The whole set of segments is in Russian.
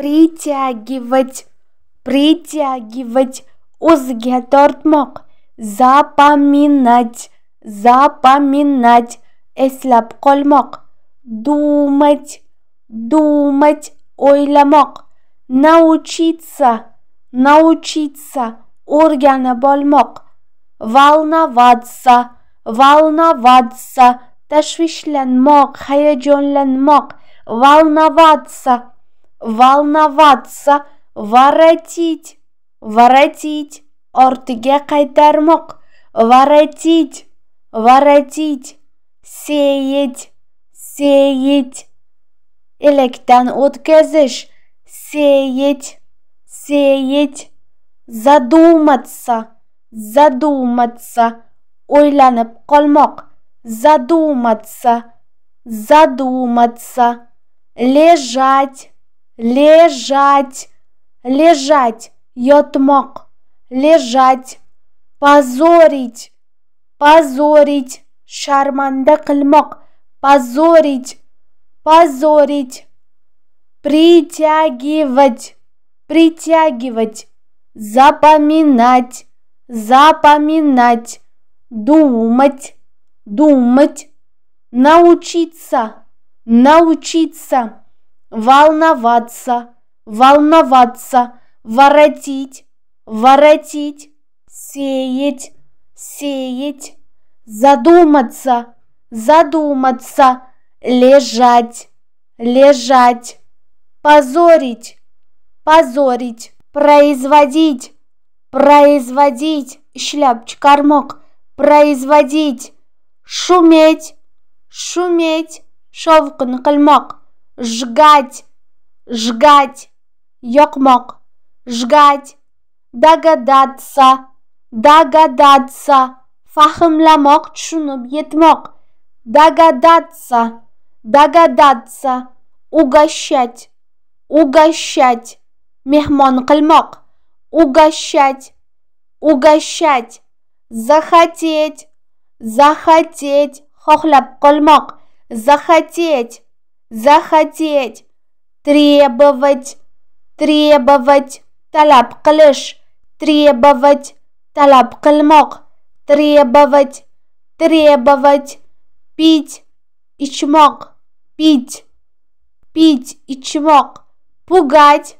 притягивать, притягивать, o'ziga tortmoq, запоминать, запоминать, eslab qolmoq, думать, думать, o'ylamoq, научиться, научиться, o'rganib olmoq, волноваться, волноваться, tashvishlanmoq, hayajonlanmoq, волноваться, волноваться, воротить, воротить, ortiga qaytarmoq, воротить, воротить, сеять, сеять, elakdan o'tkazish, сеять, сеять, задуматься, задуматься, o'ylanib qolmoq, задуматься, задуматься, лежать, лежать, лежать, yotmoq, лежать, позорить, позорить, sharmanda qilmoq, позорить, позорить, притягивать, притягивать, запоминать, запоминать, думать, думать, научиться, научиться, волноваться, волноваться, воротить, воротить, сеять, сеять, задуматься, задуматься, лежать, лежать, позорить, позорить, производить, производить, шляпч кормок, производить, шуметь, шуметь, shovqin qilmoq, жгать, жгать, yoqmoq, жгать, догадаться, догадаться, fahmlamoq, tushunib yetmoq, догадаться, догадаться, угощать, угощать, mehmon qilmoq, угощать, угощать, захотеть, захотеть, xohlab qolmoq, захотеть, захотеть, требовать, требовать, talab qilish, требовать, talab qilmoq, требовать, требовать, пить, ichmoq, пить, пить, ichmoq, пугать,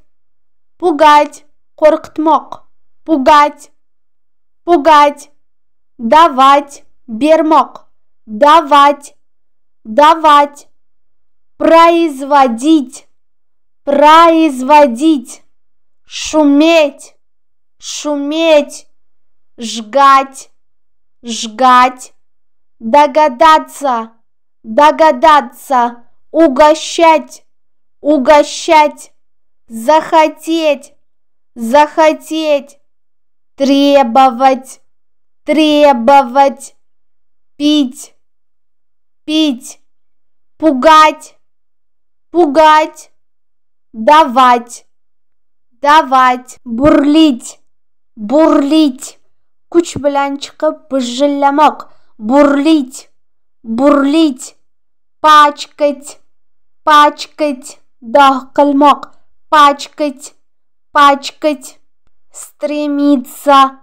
пугать, qo'rqitmoq, пугать, пугать, давать, бермоq, давать, давать, производить, производить, шуметь, шуметь, жгать, жгать, догадаться, догадаться, угощать, угощать, захотеть, захотеть, требовать, требовать, пить, пить, пугать, пугать, давать, давать, бурлить, бурлить, bilan chiqib bijjillamoq бурлить бурлить пачкать пачкать. Dog qilmoq пачкать пачкать. Стремиться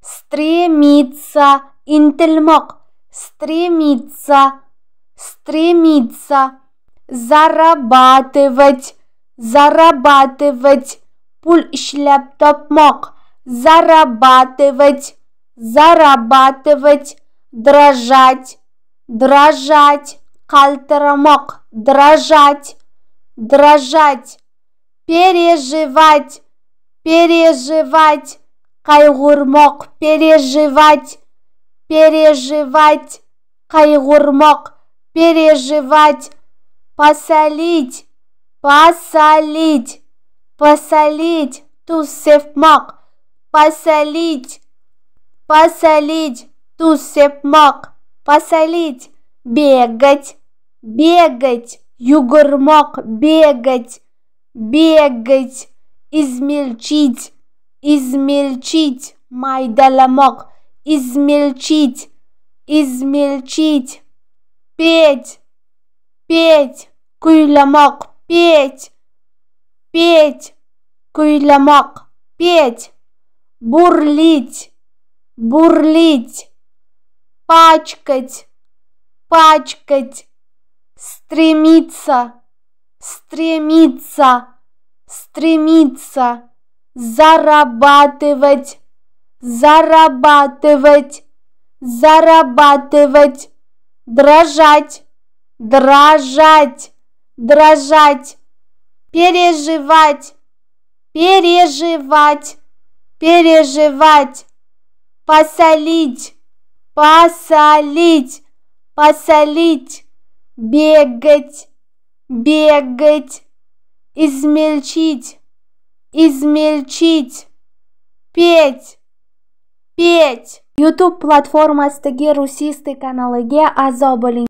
стремиться. Intilmoq стремиться стремиться зарабатывать зарабатывать pul ishlab topmoq зарабатывать зарабатывать, дрожать, дрожать, qaltiramoq, дрожать, дрожать, переживать, переживать, qayg'urmoq, переживать, переживать, qayg'urmoq, переживать, посолить, посолить, посолить, sepmoq, посолить, посолить, тусепмок, посолить, бегать, бегать, югурмок, бегать, бегать, измельчить, измельчить, майдаламок, измельчить, измельчить, петь, петь, куйламок, петь, петь, кuylamoq, петь, бурлить, бурлить, пачкать, пачкать, стремиться, стремиться, стремиться, зарабатывать, зарабатывать, зарабатывать, дрожать, дрожать, дрожать, переживать, переживать, переживать, посолить, посолить, посолить, бегать, бегать, измельчить, измельчить, петь, петь. YouTube platformasidagi rusiyskiy kanaliga a'zo bo'ling.